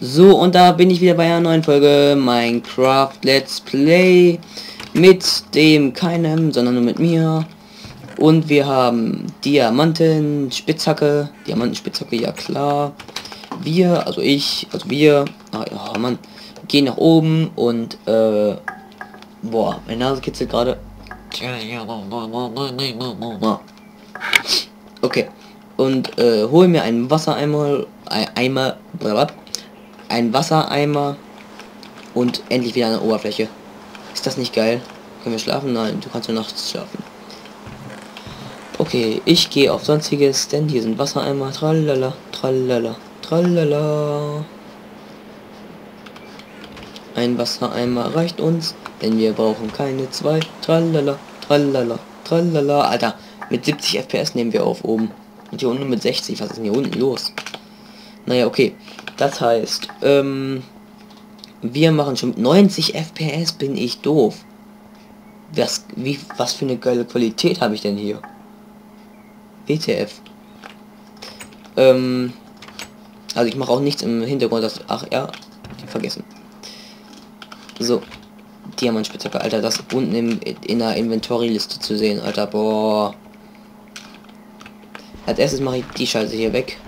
So, und da bin ich wieder bei einer neuen Folge Minecraft Let's Play mit dem keinem, sondern nur mit mir. Und wir haben Diamanten, Spitzhacke, Diamanten, Spitzhacke, ja klar. Wir, also ich, also wir, ah, ja Mann, gehen nach oben und äh, boah, meine Nase kitzelt gerade. Okay. Und äh, hol mir einen Wassereimer, ein Eimer, blablabla, ein Wassereimer und endlich wieder eine Oberfläche. Ist das nicht geil? Können wir schlafen? Nein, du kannst nur nachts schlafen. Okay, ich gehe auf sonstiges, denn hier sind Wassereimer. Tralala, tralala, tralala. Ein Wassereimer reicht uns, denn wir brauchen keine zwei. Tralala, tralala, tralala. Alter, mit 70 FPS nehmen wir auf oben. Und hier unten mit 60. Was ist denn hier unten los? Naja, okay. Das heißt, ähm, wir machen schon mit 90 FPS bin ich doof. Was, wie, was für eine geile Qualität habe ich denn hier? WTF. Ähm, also ich mache auch nichts im Hintergrund, das, ach ja, vergessen. So, Diamantspitzhacke, Alter, das unten im, in der Inventory-Liste zu sehen, Alter, boah. Als erstes mache ich die Scheiße hier. Weg!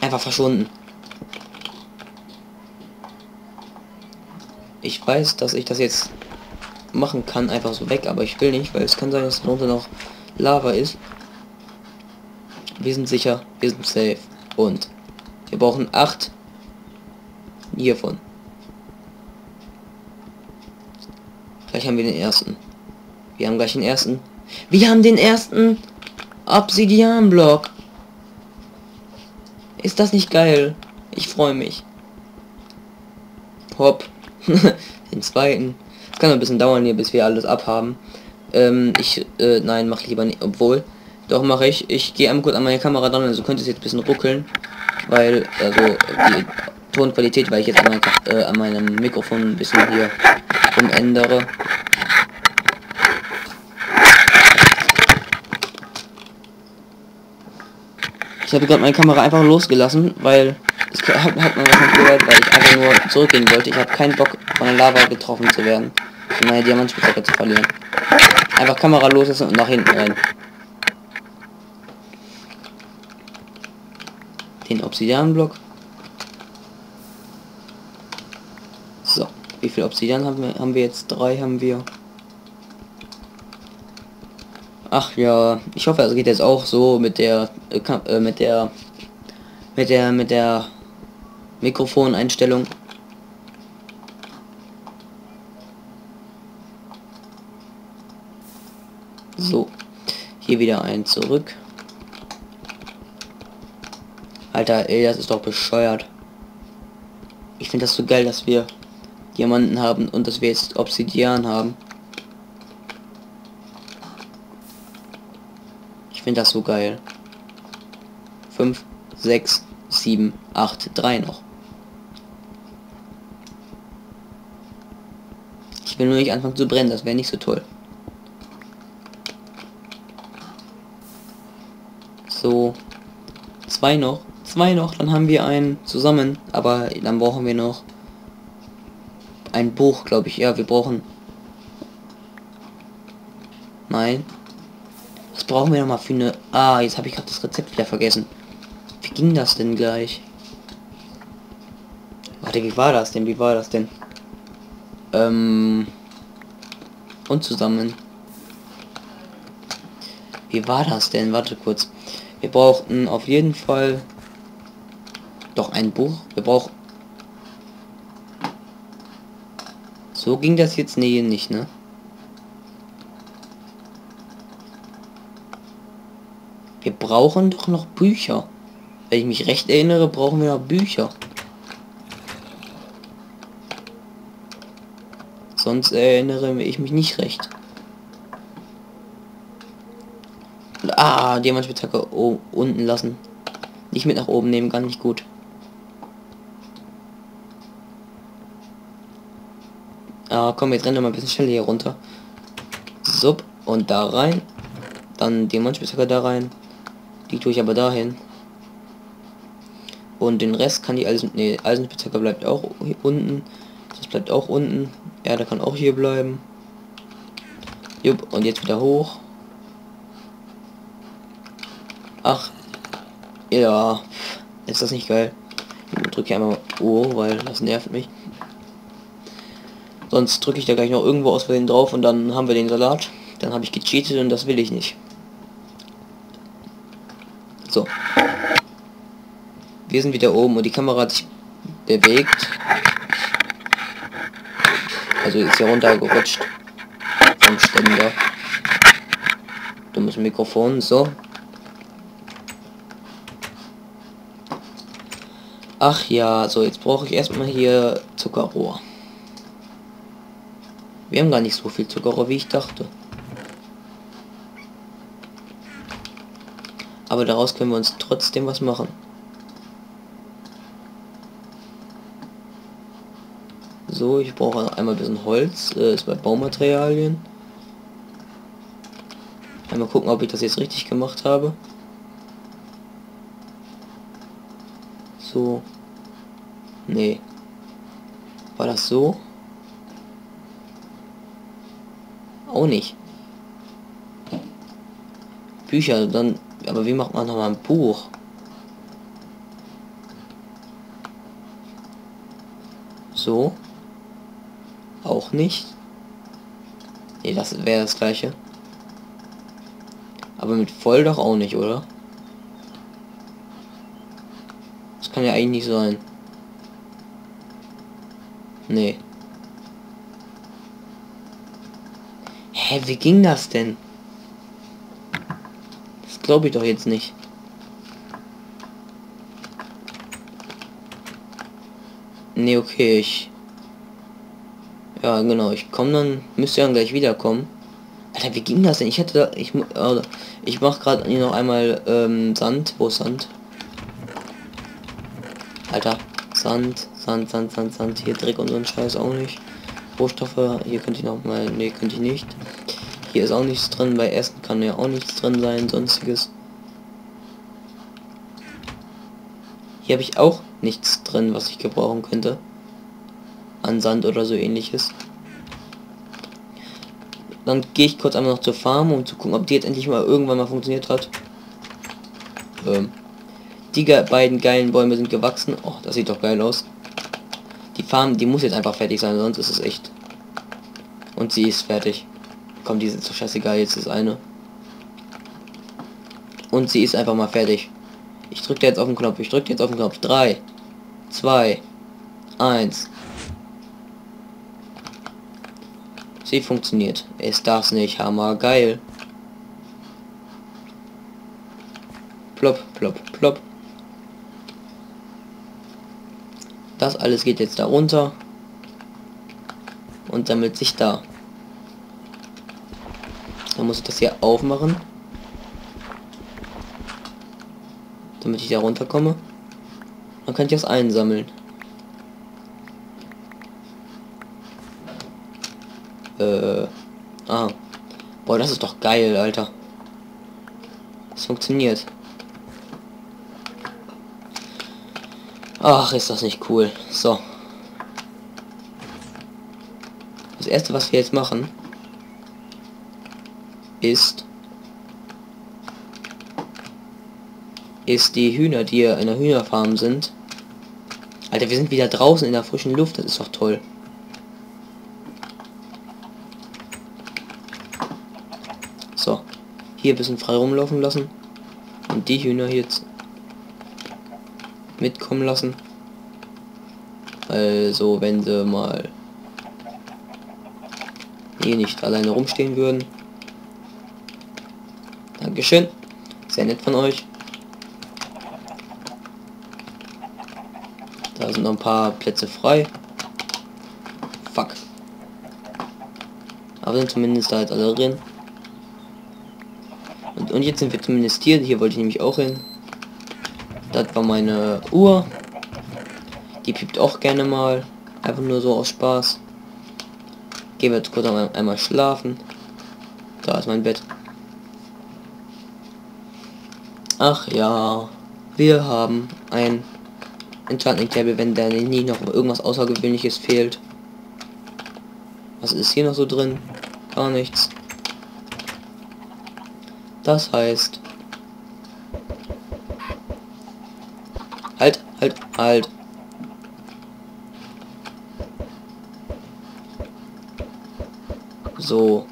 Einfach verschwunden. Ich weiß, dass ich das jetzt machen kann, einfach so weg, aber ich will nicht, weil es kann sein, dass darunter noch Lava ist. Wir sind sicher, wir sind safe. Und wir brauchen acht hiervon. Gleich haben wir den ersten. Wir haben gleich den ersten. Wir haben den ersten Obsidian-Block. Ist das nicht geil? Ich freue mich. Hopp. den zweiten. Es kann ein bisschen dauern hier, bis wir alles abhaben. Ähm, ich, äh, nein, mache ich lieber nicht. Obwohl, doch mache ich. Ich gehe einmal kurz an meine Kamera dran, also könnte es jetzt ein bisschen ruckeln. Weil, also, die Tonqualität, weil ich jetzt an, mein, äh, an meinem Mikrofon ein bisschen hier umändere. Ich habe gerade meine Kamera einfach losgelassen, weil es hat, hat man wahrscheinlich gehört, weil ich einfach nur zurückgehen wollte. Ich habe keinen Bock von der Lava getroffen zu werden und meine Diamantspitzhacke zu verlieren. Einfach Kamera loslassen und nach hinten rein. Den Obsidianblock. So, wie viel Obsidian haben wir? Haben wir jetzt drei? Haben wir? Ach ja, ich hoffe, es geht jetzt auch so mit der äh, äh, mit der mit der mit der Mikrofoneinstellung. So, hier wieder ein zurück. Alter, ey, das ist doch bescheuert. Ich finde das so geil, dass wir Diamanten haben und dass wir jetzt Obsidian haben. Ich finde das so geil. 5, 6, 7, 8, 3 noch. Ich will nur nicht anfangen zu brennen, das wäre nicht so toll. So. Zwei noch. Zwei noch, dann haben wir einen zusammen. Aber dann brauchen wir noch ein Buch, glaube ich. Ja, wir brauchen... Nein, brauchen wir noch mal für eine... Ah, jetzt habe ich gerade das Rezept wieder vergessen. Wie ging das denn gleich? Warte, wie war das denn? Wie war das denn? Ähm... Und zusammen. Wie war das denn? Warte kurz. Wir brauchten auf jeden Fall doch ein Buch. Wir brauchen... So ging das jetzt nee, nicht, ne? Wir brauchen doch noch Bücher. Wenn ich mich recht erinnere, brauchen wir noch Bücher. Sonst erinnere ich mich nicht recht. Ah, Diamantspitzhacke unten lassen. Nicht mit nach oben nehmen, gar nicht gut. Ah, komm, jetzt rennen wir mal ein bisschen schneller hier runter. Sub und da rein. Dann Diamantspitzhacke da rein. Die tue ich aber dahin. Und den Rest kann die Eisen... Ne, Eisenspitzhacke bleibt auch unten. Das bleibt auch unten. Erde kann auch hier bleiben. Jupp, und jetzt wieder hoch. Ach. Ja. Ist das nicht geil? Ich drücke einmal O, weil das nervt mich. Sonst drücke ich da gleich noch irgendwo aus Versehen drauf und dann haben wir den Salat. Dann habe ich gecheatet und das will ich nicht. So. Wir sind wieder oben und die Kamera hat sich bewegt. Also ist ja runtergerutscht. Vom Ständer. Dummes Mikrofon. So. Ach ja, so jetzt brauche ich erstmal hier Zuckerrohr. Wir haben gar nicht so viel Zuckerrohr, wie ich dachte. Aber daraus können wir uns trotzdem was machen. So, ich brauche einmal ein bisschen Holz, äh, ist bei Baumaterialien. Einmal gucken, ob ich das jetzt richtig gemacht habe. So. Nee. War das so? Auch nicht. Bücher, dann... Aber wie macht man noch mal ein Buch? So. Auch nicht. Nee, das wäre das gleiche. Aber mit voll doch auch nicht, oder? Das kann ja eigentlich nicht sein. Nee. Hä, wie ging das denn? Glaube ich doch jetzt nicht. Nee, okay, ich... Ja, genau, ich komme dann... Müsste dann gleich wiederkommen. Alter, wie ging das denn? Ich hätte da... Ich, äh, ich mache gerade hier noch einmal ähm, Sand. Wo ist Sand? Alter, Sand, Sand, Sand, Sand, Sand. Hier Dreck und so ein Scheiß auch nicht. Rohstoffe, hier könnte ich noch mal... Nee, könnte ich nicht. Hier ist auch nichts drin, bei Essen kann ja auch nichts drin sein, sonstiges. Hier habe ich auch nichts drin, was ich gebrauchen könnte. An Sand oder so ähnliches. Dann gehe ich kurz einmal noch zur Farm, um zu gucken, ob die jetzt endlich mal irgendwann mal funktioniert hat. Ähm, die ge beiden geilen Bäume sind gewachsen. Oh, das sieht doch geil aus. Die Farm, die muss jetzt einfach fertig sein, sonst ist es echt. Und sie ist fertig. Komm, die sind so scheißegal, jetzt ist eine. Und sie ist einfach mal fertig. Ich drücke jetzt auf den Knopf. Ich drücke jetzt auf den Knopf. 3, 2, 1. Sie funktioniert. Ist das nicht hammer geil? Plop, plop, plop. Das alles geht jetzt darunter und sammelt sich da. Muss ich das hier aufmachen. Damit ich da runterkomme. Dann kann ich das einsammeln. Äh. Ah. Boah, das ist doch geil, Alter. Es funktioniert. Ach, ist das nicht cool. So. Das erste, was wir jetzt machen, ist ist die Hühner, die in der Hühnerfarm sind. Alter, wir sind wieder draußen in der frischen Luft, das ist doch toll. So, hier ein bisschen frei rumlaufen lassen und die Hühner jetzt mitkommen lassen. Also, wenn sie mal hier nicht alleine rumstehen würden. Dankeschön. Sehr nett von euch. Da sind noch ein paar Plätze frei. Fuck. Aber sind zumindest da jetzt alle drin. Und, und jetzt sind wir zumindest hier. Hier wollte ich nämlich auch hin. Das war meine Uhr. Die piept auch gerne mal. Einfach nur so aus Spaß. Gehen wir jetzt kurz einmal schlafen. Da ist mein Bett. Ach ja, wir haben ein Enchanting Table, wenn da nie noch irgendwas Außergewöhnliches fehlt. Was ist hier noch so drin? Gar nichts. Das heißt... Halt, halt, halt. So.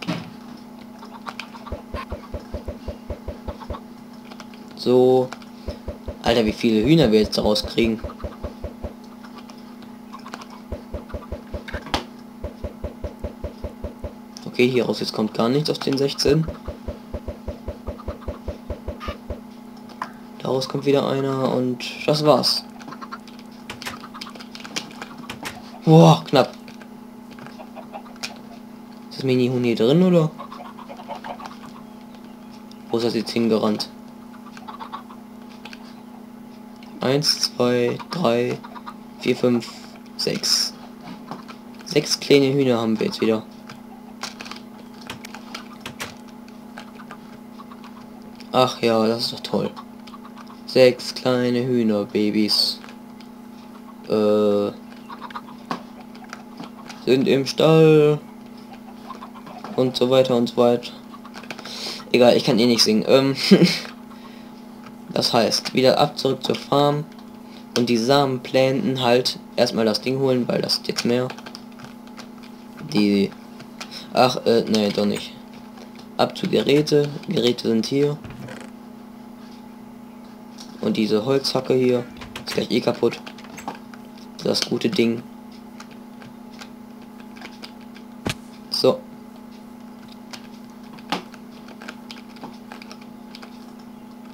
So. Alter, wie viele Hühner wir jetzt daraus kriegen. Okay, hier raus jetzt kommt gar nichts aus den 16. Daraus kommt wieder einer und das war's. Boah, knapp. Ist das Mini-Huhn hier drin, oder? Wo ist das jetzt hingerannt? Eins, zwei, drei, vier, fünf, sechs. Sechs kleine Hühner haben wir jetzt wieder. Ach ja, das ist doch toll. Sechs kleine Hühnerbabys. Äh, sind im Stall. Und so weiter und so weiter. Egal, ich kann eh nicht singen. Ähm, das heißt, wieder ab zurück zur Farm. Und die Samen planten halt erstmal das Ding holen, weil das jetzt mehr. Die... Ach, äh, nee, doch nicht. Ab zu Geräte. Geräte sind hier. Und diese Holzhacke hier ist gleich eh kaputt. Das gute Ding. So.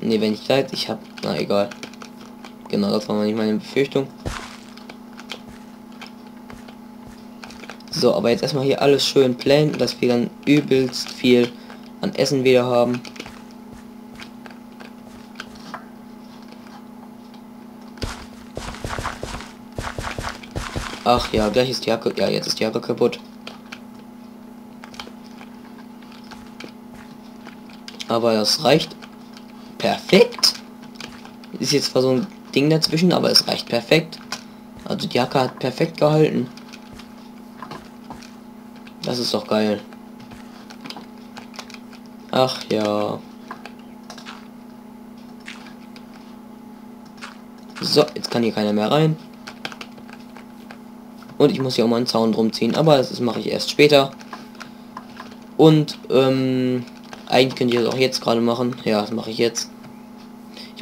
Ne, wenn ich leid, ich hab. Na egal. Genau, das war nicht meine Befürchtung. So, aber jetzt erstmal hier alles schön planen, dass wir dann übelst viel an Essen wieder haben. Ach ja, gleich ist die Jacke. Ja, jetzt ist die Jacke kaputt. Aber das reicht perfekt. Ist jetzt zwar so ein Ding dazwischen, aber es reicht perfekt. Also die Jacke hat perfekt gehalten. Das ist doch geil. Ach ja. So, jetzt kann hier keiner mehr rein. Und ich muss hier auch mal einen Zaun drum ziehen, aber das mache ich erst später. Und ähm, eigentlich könnt ihr das auch jetzt gerade machen. Ja, das mache ich jetzt.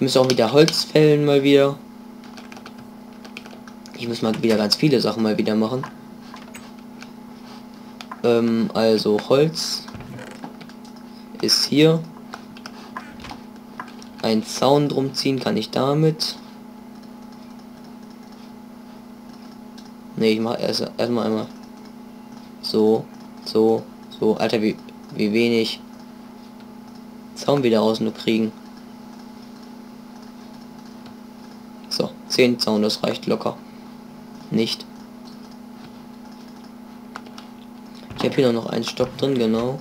Ich muss auch wieder Holz fällen mal wieder. Ich muss mal wieder ganz viele Sachen mal wieder machen. Ähm, also Holz ist hier. Ein Zaun drum ziehen kann ich damit. Ne, ich mache erst erstmal einmal so, so, so. Alter, wie, wie wenig Zaun wieder raus nur kriegen. So, 10 Zaun, das reicht locker. Nicht. Ich habe hier noch einen Stock drin, genau.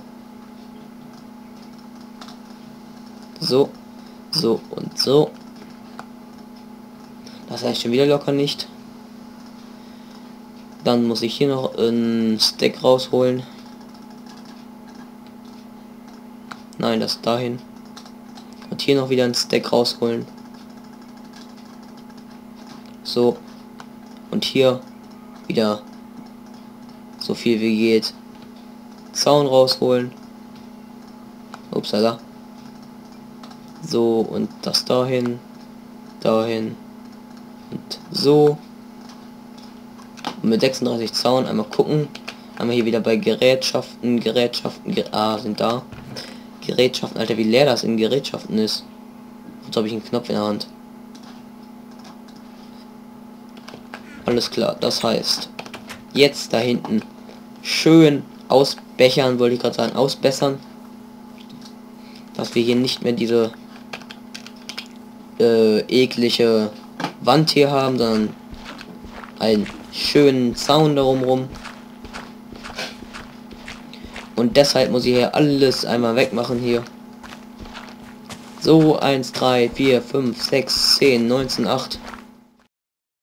So, so und so. Das heißt schon wieder locker nicht. Dann muss ich hier noch ein Stack rausholen. Nein, das dahin. Und hier noch wieder ein Stack rausholen. So. Und hier wieder so viel wie geht. Zaun rausholen. Upsala. So und das dahin. Dahin. Und so. Und mit 36 Zaun einmal gucken. Einmal hier wieder bei Gerätschaften, Gerätschaften, Ger ah, sind da. Gerätschaften, Alter, wie leer das in Gerätschaften ist. Jetzt habe ich einen Knopf in der Hand. Alles klar, das heißt, jetzt da hinten schön ausbechern, wollte ich gerade sagen, ausbessern. Dass wir hier nicht mehr diese äh, eklige Wand hier haben, sondern ein schönen Zaun darum rum. Und deshalb muss ich hier alles einmal wegmachen hier. So, 1, 3, 4, 5, 6, 10, 19, 8.